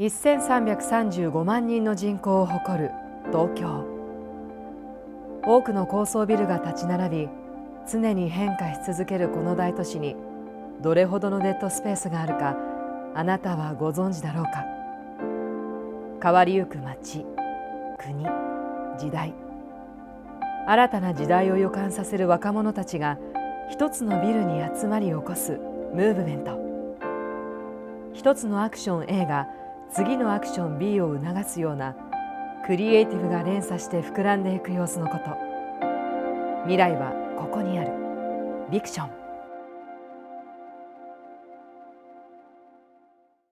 1335万人の人口を誇る東京。多くの高層ビルが立ち並び常に変化し続けるこの大都市にどれほどのデッドスペースがあるかあなたはご存知だろうか。変わりゆく街国時代。新たな時代を予感させる若者たちが一つのビルに集まり起こすムーブメント。一つのアクション A が次のアクション B を促すようなクリエイティブが連鎖して膨らんでいく様子のこと。未来はここにある。ビクション。